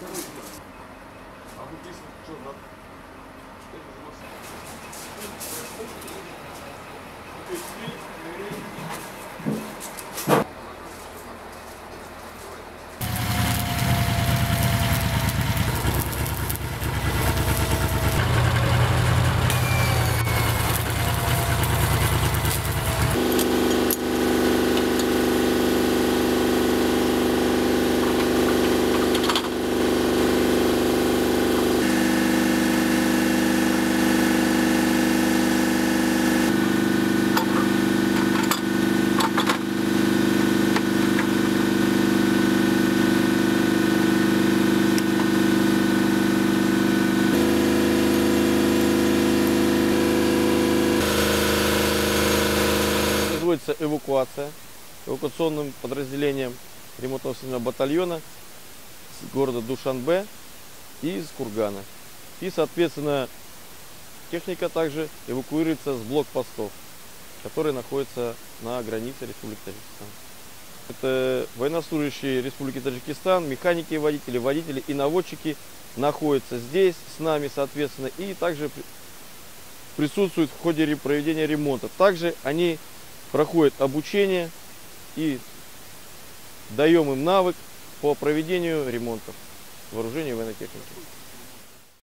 А вот Производится эвакуация эвакуационным подразделением ремонтно-восстановительного батальона с города Душанбе и из Кургана. И, соответственно, техника также эвакуируется с блокпостов, которые находятся на границе Республики Таджикистан. Это военнослужащие Республики Таджикистан, механики и водители, водители и наводчики находятся здесь с нами, соответственно, и также при- присутствуют в ходе проведения ремонта. Также они проходят обучение и даем им навык по проведению ремонтов вооружения и военной техники.